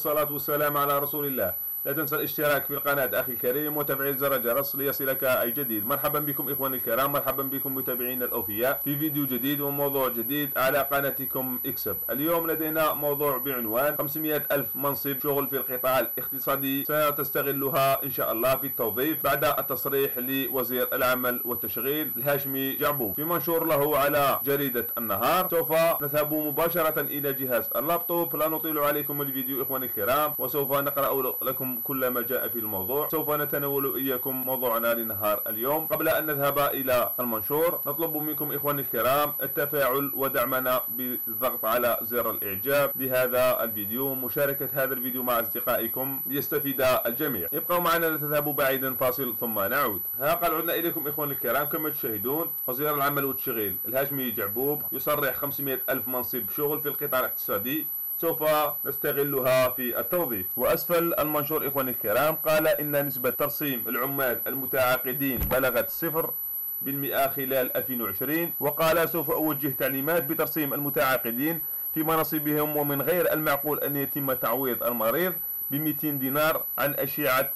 والصلاة والسلام على رسول الله. لا تنسى الاشتراك في القناة أخي الكريم وتفعيل زر الجرس ليصلك أي جديد. مرحبا بكم إخواني الكرام مرحبا بكم متابعينا الأوفياء. في فيديو جديد وموضوع جديد على قناتكم إكسب. اليوم لدينا موضوع بعنوان 500 ألف منصب شغل في القطاع الاقتصادي. سنستغلها إن شاء الله في التوظيف بعد التصريح لوزير العمل والتشغيل الهاشمي جعبوب. في منشور له على جريدة النهار سوف نذهب مباشرة إلى جهاز اللابتوب. لا نطيل عليكم الفيديو إخواني الكرام وسوف نقرأ لكم كل ما جاء في الموضوع. سوف نتناول إياكم موضوعنا لنهار اليوم. قبل أن نذهب إلى المنشور نطلب منكم إخواني الكرام التفاعل ودعمنا بالضغط على زر الإعجاب. لهذا الفيديو مشاركة هذا الفيديو مع أصدقائكم ليستفيد الجميع. ابقوا معنا لا تذهبوا بعيدا فاصل ثم نعود. ها قال عدنا إليكم إخواني الكرام. كما تشاهدون وزير العمل والتشغيل الهاشمي جعبوب يصرح 500 ألف منصب شغل في القطاع الاقتصادي. سوف نستغلها في التوظيف. وأسفل المنشور إخواني الكرام قال إن نسبة ترسيم العمال المتعاقدين بلغت صفر بالمئة خلال 2020 وقال سوف أوجه تعليمات بترسيم المتعاقدين في مناصبهم ومن غير المعقول أن يتم تعويض المريض ب 200 دينار عن أشعة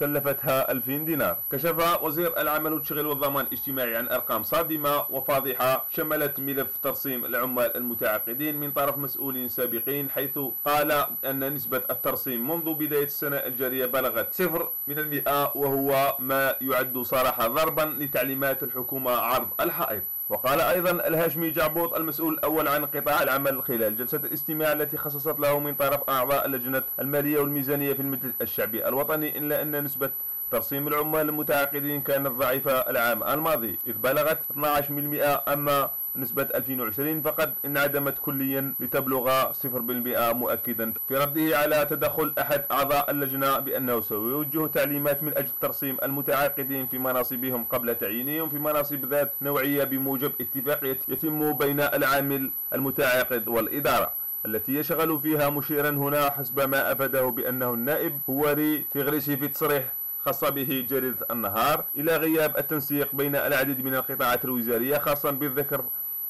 كلفتها 2000 دينار. كشف وزير العمل والتشغيل والضمان الاجتماعي عن أرقام صادمة وفاضحة شملت ملف ترسيم العمال المتعاقدين من طرف مسؤولين سابقين حيث قال أن نسبة الترسيم منذ بداية السنة الجارية بلغت صفر من المئة وهو ما يعد صراحة ضربا لتعليمات الحكومة عرض الحائط. وقال أيضا الهاشمي جعبوط المسؤول الأول عن قطاع العمل خلال جلسة الاستماع التي خصصت له من طرف أعضاء اللجنة المالية والميزانية في المجلس الشعبي الوطني إلا أن نسبة ترسيم العمال المتعاقدين كانت ضعيفة العام الماضي إذ بلغت 12% أما نسبة 2020 فقد انعدمت كليا لتبلغ 0% مؤكدا. في رده على تدخل أحد أعضاء اللجنة بأنه سيوجه تعليمات من أجل ترسيم المتعاقدين في مناصبهم قبل تعيينهم في مناصب ذات نوعية بموجب اتفاقية يتم بين العامل المتعاقد والإدارة التي يشغل فيها مشيرا هنا حسب ما أفاده بأنه النائب هو ري تغريسي في تصريح خاص به جريدة النهار. إلى غياب التنسيق بين العديد من القطاعات الوزارية خاصة بالذكر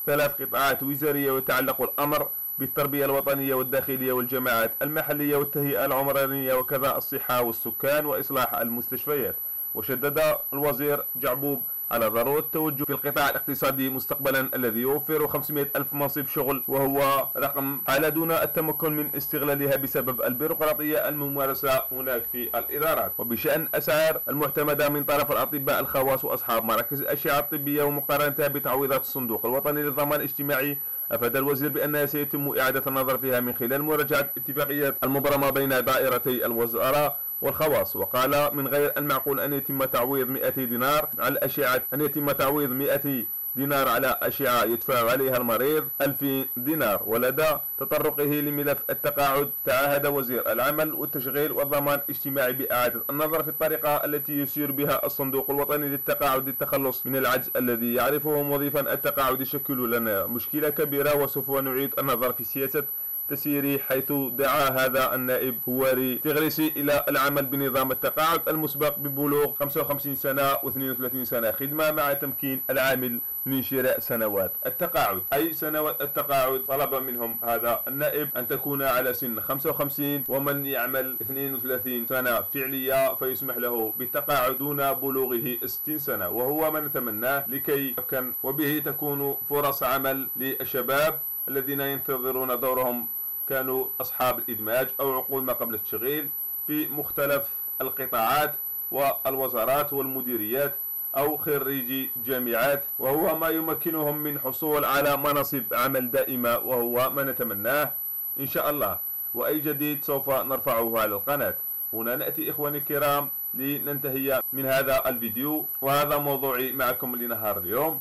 ثلاث قطاعات وزارية ويتعلق الأمر بالتربية الوطنية والداخلية والجماعات المحلية والتهيئة العمرانية وكذا الصحة والسكان وإصلاح المستشفيات. وشدد الوزير جعبوب على ضرورة التوجه في القطاع الاقتصادي مستقبلا الذي يوفر 500 ألف منصب شغل وهو رقم على دون التمكن من استغلالها بسبب البيروقراطية الممارسة هناك في الإدارات. وبشأن أسعار المعتمدة من طرف الأطباء الخواص وأصحاب مراكز الأشعة الطبية ومقارنتها بتعويضات الصندوق الوطني للضمان الاجتماعي أفاد الوزير بأنها سيتم إعادة النظر فيها من خلال مراجعة اتفاقيات المبرمة بين دائرتي الوزراء والخواص. وقال من غير المعقول أن يتم تعويض 200 دينار على الأشعة أن يتم تعويض 100 دينار على أشعة يدفع عليها المريض 1000 دينار. ولدى تطرقه لملف التقاعد. تعهد وزير العمل والتشغيل والضمان الاجتماعي بإعادة النظر في الطريقة التي يسير بها الصندوق الوطني للتقاعد للتخلص من العجز الذي يعرفه موظفا التقاعد. يشكل لنا مشكلة كبيرة وسوف نعيد النظر في سياسة تسيري حيث دعا هذا النائب هواري تغريسي إلى العمل بنظام التقاعد المسبق ببلوغ 55 سنة و32 سنة خدمة مع تمكين العامل من شراء سنوات التقاعد. أي سنوات التقاعد طلب منهم هذا النائب أن تكون على سن 55 ومن يعمل 32 سنة فعلية فيسمح له بالتقاعد دون بلوغه 60 سنة وهو ما نتمناه لكي يمكن وبه تكون فرص عمل للشباب الذين ينتظرون دورهم كانوا أصحاب الإدماج أو عقود ما قبل التشغيل في مختلف القطاعات والوزارات والمديريات أو خريجي جامعات وهو ما يمكنهم من حصول على مناصب عمل دائمة وهو ما نتمناه إن شاء الله. وأي جديد سوف نرفعه على القناة. هنا نأتي إخواني الكرام لننتهي من هذا الفيديو وهذا موضوعي معكم لنهار اليوم.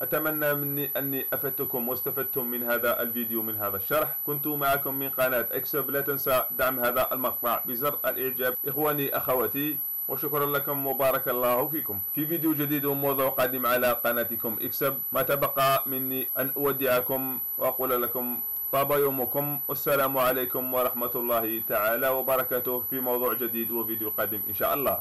أتمنى مني أني أفدتكم واستفدتم من هذا الفيديو من هذا الشرح. كنت معكم من قناة اكسب لا تنسى دعم هذا المقطع بزر الإعجاب. إخواني أخواتي وشكرا لكم وبارك الله فيكم. في فيديو جديد وموضوع قادم على قناتكم اكسب ما تبقى مني أن أودعكم وأقول لكم طاب يومكم. والسلام عليكم ورحمة الله تعالى وبركاته في موضوع جديد وفيديو قادم إن شاء الله.